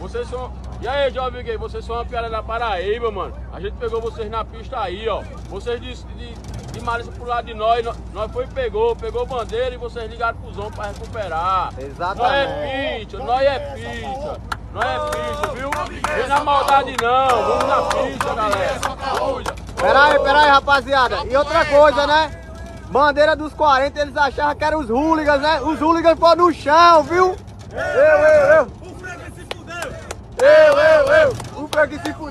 Vocês são. E aí, jovem gay, vocês são uma piada da Paraíba, mano. A gente pegou vocês na pista aí, ó. Vocês de, de, de malícia pro lado de nós, nós, nós foi e pegou, pegou bandeira e vocês ligaram pro zão pra recuperar. Exatamente. Nós é pizza, nós é pizza. Nós é pizza, viu? Vem na maldade não, vamos na pizza, galera. Olha. Pera aí, pera aí, rapaziada. E outra coisa, né? Bandeira dos 40, eles achavam que eram os hooligans, né? Os hooligans foram no chão, viu? Eu,